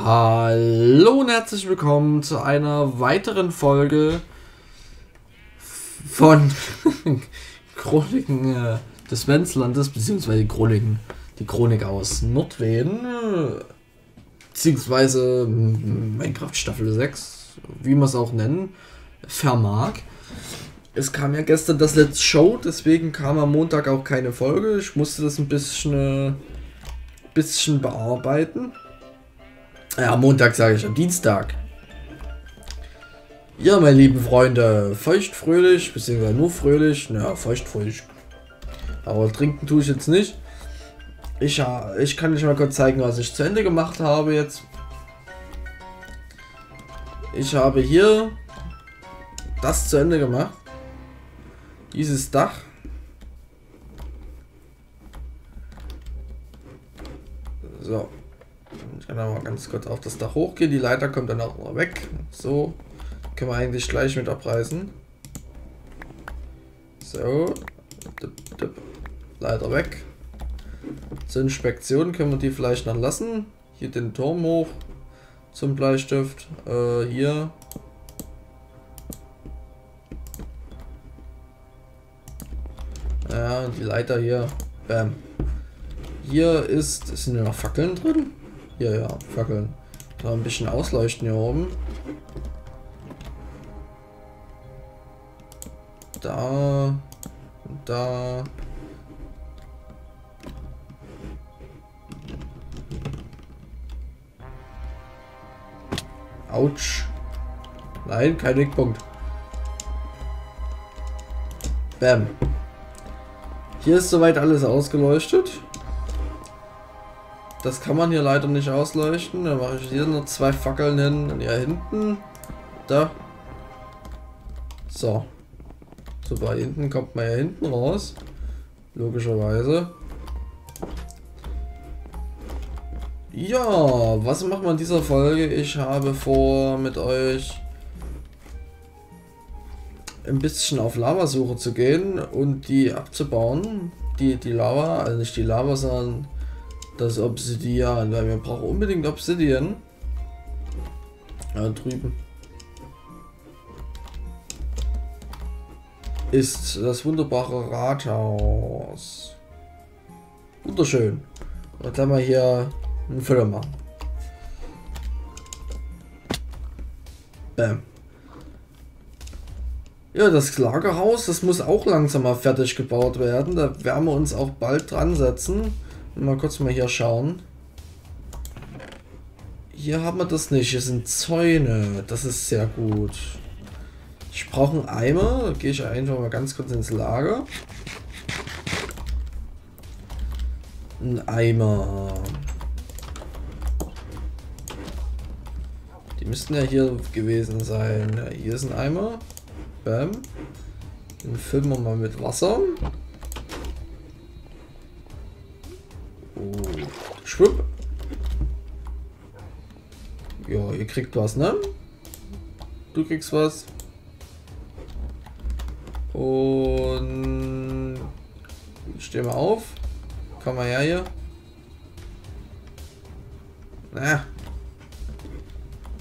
Hallo und herzlich willkommen zu einer weiteren Folge von Chroniken äh, des Wenzlandes, beziehungsweise die Chroniken, die Chronik aus Nordweden, äh, beziehungsweise Minecraft Staffel 6, wie man es auch nennen, vermag. Es kam ja gestern das letzte Show, deswegen kam am Montag auch keine Folge. Ich musste das ein bisschen, äh, bisschen bearbeiten. Ja, Montag sage ich, am Dienstag. Ja, meine lieben Freunde, feucht fröhlich, beziehungsweise nur fröhlich, naja, feucht fröhlich. Aber trinken tue ich jetzt nicht. Ich, ich kann euch mal kurz zeigen, was ich zu Ende gemacht habe jetzt. Ich habe hier das zu Ende gemacht. Dieses Dach. So. Ich kann aber ganz kurz auf das Dach hochgehen. Die Leiter kommt dann auch noch weg. So. Können wir eigentlich gleich mit abreißen. So. Leiter weg. Zur Inspektion können wir die vielleicht noch lassen. Hier den Turm hoch zum Bleistift. Äh, hier Ja, die Leiter hier. Bam. Hier ist. Sind hier noch Fackeln drin? Hier, ja, Fackeln. Da ein bisschen ausleuchten hier oben. Da. Da. Autsch. Nein, kein Wegpunkt. Bam. Hier ist soweit alles ausgeleuchtet. Das kann man hier leider nicht ausleuchten. Dann mache ich hier noch zwei Fackeln hin. Und hier hinten. Da. So. Super, hinten kommt man ja hinten raus. Logischerweise. Ja, was machen wir in dieser Folge? Ich habe vor, mit euch ein bisschen auf Lavasuche zu gehen und die abzubauen. Die, die Lava, also nicht die Lava, sondern das Obsidian, weil wir brauchen unbedingt Obsidian. Ja, drüben. Ist das wunderbare Rathaus. Wunderschön. Und dann mal hier einen Füller machen. Bam. Ja, das Lagerhaus, das muss auch langsam mal fertig gebaut werden. Da werden wir uns auch bald dran setzen. Mal kurz mal hier schauen. Hier haben wir das nicht. Hier sind Zäune. Das ist sehr gut. Ich brauche einen Eimer. Da gehe ich einfach mal ganz kurz ins Lager. Ein Eimer. Die müssten ja hier gewesen sein. Ja, hier ist ein Eimer. Bam. Den füllen wir mal mit Wasser. Schwupp. Ja, ihr kriegt was, ne? Du kriegst was. Und stehen wir auf. Komm mal her hier. Na.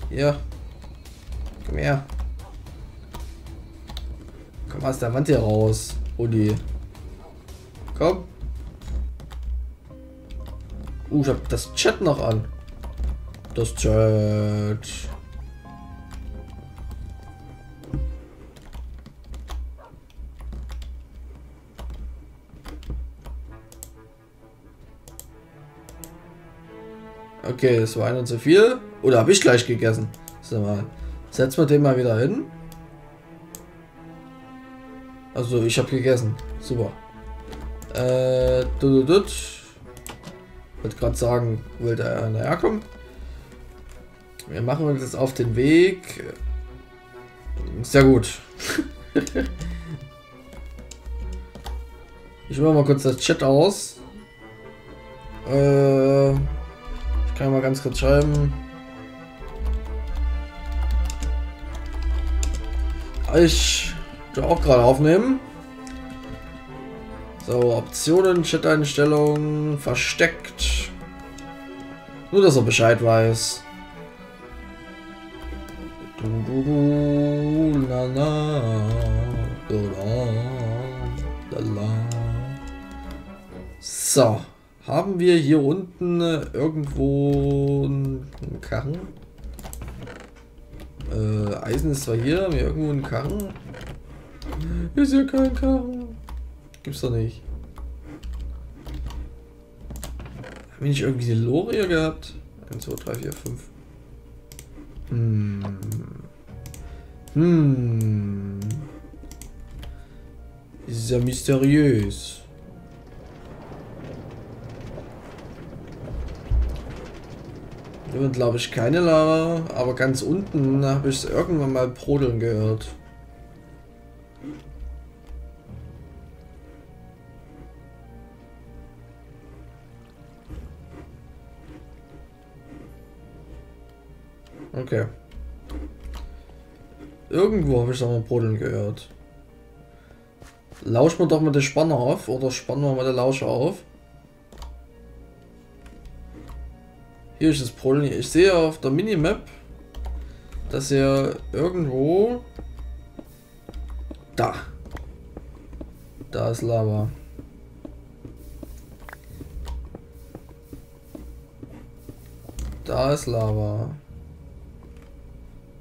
Ja. Komm her. Komm aus der Wand hier raus, Uli. Komm. Uh, ich hab das Chat noch an. Das Chat. Okay, das war einer zu viel. Oder habe ich gleich gegessen? Sag mal. Setzen wir den mal wieder hin. Also ich habe gegessen. Super. Äh, du, du, du. Wollte gerade sagen, wollte er näher kommen. Wir machen uns jetzt auf den Weg. Sehr gut. ich mache mal kurz das Chat aus. Äh, ich kann mal ganz kurz schreiben. Ich auch gerade aufnehmen. So, Optionen, Chat-Einstellungen, versteckt. Nur, dass er Bescheid weiß. Du, du, du, la, la, la, la. So, haben wir hier unten irgendwo einen Karren? Äh, Eisen ist zwar hier, haben wir irgendwo einen Karren? Ist ja kein Karren. Gibt's doch nicht. Haben wir nicht irgendwie die Lore hier gehabt? 1, 2, 3, 4, 5. Hm. Hm. Ist ja mysteriös. Hier glaube ich keine Lava, aber ganz unten habe ich es irgendwann mal brodeln gehört. Okay. Irgendwo habe ich es mal brodeln gehört. Lauschen wir doch mal den Spanner auf oder spannen wir mal den Lauscher auf. Hier ist das Problem. Ich sehe auf der Minimap, dass er irgendwo... Da. Da ist Lava. Da ist Lava.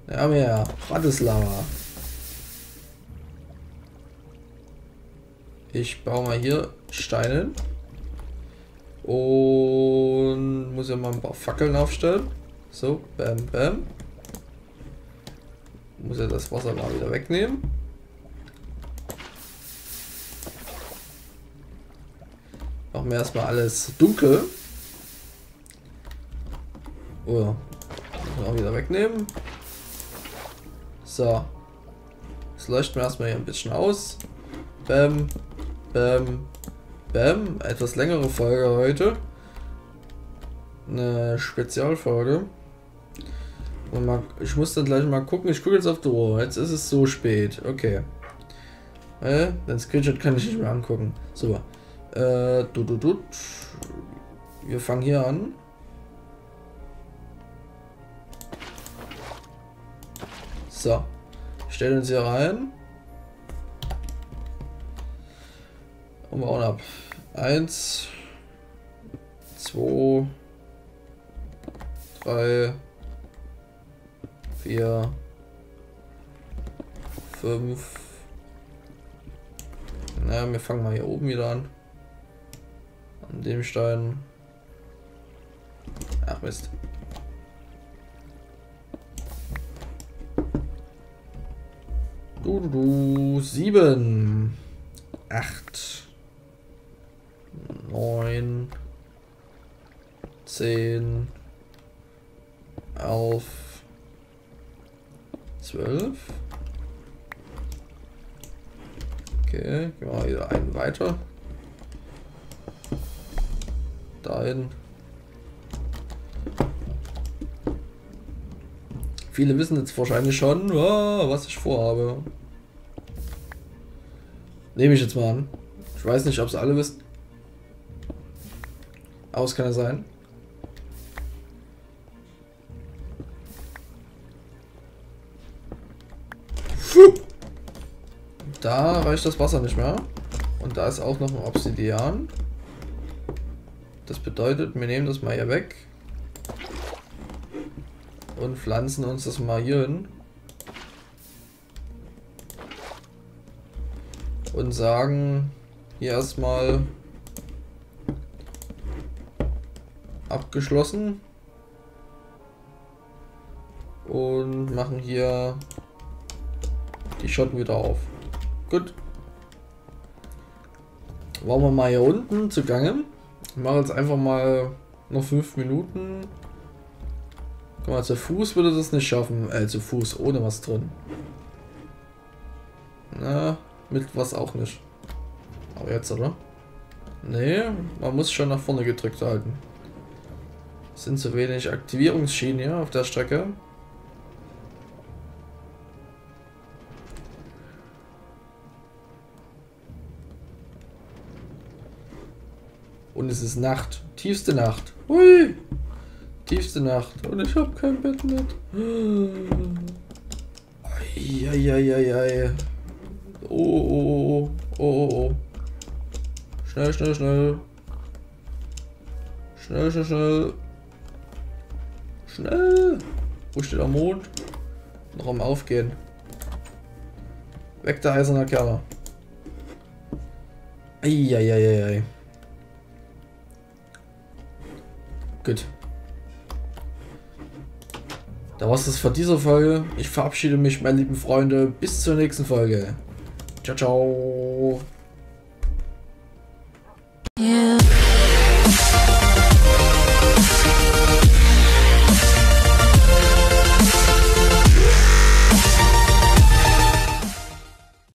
Ja, mehr. Bratislava. Ich baue mal hier Steine. Und muss ja mal ein paar Fackeln aufstellen. So, bam, bam. Muss ja das Wasser mal wieder wegnehmen. Machen wir erstmal alles dunkel. Oh, auch wieder wegnehmen. So. Jetzt leuchten wir erstmal hier ein bisschen aus. Bam, bam, Bam, etwas längere Folge heute. Eine Spezialfolge. Ich muss dann gleich mal gucken. Ich gucke jetzt auf die Uhr. Jetzt ist es so spät. Okay. Äh, den Screenshot kann ich nicht mehr angucken. So. Äh, du, du, du. Wir fangen hier an. So. Stellen uns hier rein. Und auch ab. Eins, zwei, drei, vier, fünf. Na, wir fangen mal hier oben wieder an. An dem Stein. Ach Mist. Du, du, du, sieben, acht neun, zehn, elf, zwölf. Okay, gehen wir wieder einen weiter. Dahin. Viele wissen jetzt wahrscheinlich schon, oh, was ich vorhabe. Nehme ich jetzt mal an. Ich weiß nicht, ob es alle wissen. Aus kann er sein. Da reicht das Wasser nicht mehr. Und da ist auch noch ein Obsidian. Das bedeutet, wir nehmen das mal hier weg. Und pflanzen uns das mal hier hin. Und sagen hier erstmal abgeschlossen. Und machen hier die Schotten wieder auf. Gut. Waren wir mal hier unten zugange. Ich mache jetzt einfach mal noch fünf Minuten. Guck mal, zu Fuß würde das nicht schaffen. Äh, zu Fuß, ohne was drin. Na, mit was auch nicht. Aber jetzt, oder? Nee, man muss schon nach vorne gedrückt halten. Sind zu wenig Aktivierungsschienen hier auf der Strecke. Und es ist Nacht. Tiefste Nacht. Hui! Tiefste Nacht. Und ich habe kein Bett mit. Eieieiei. Oh, oh, oh, oh, oh. Schnell, schnell, schnell. Schnell, schnell, schnell. Schnell. Wo steht der Mond? Noch am Aufgehen. Weg der eiserne Kerl. Eieieiei. Gut. Da war es für diese Folge. Ich verabschiede mich, meine lieben Freunde. Bis zur nächsten Folge. Ciao, ciao.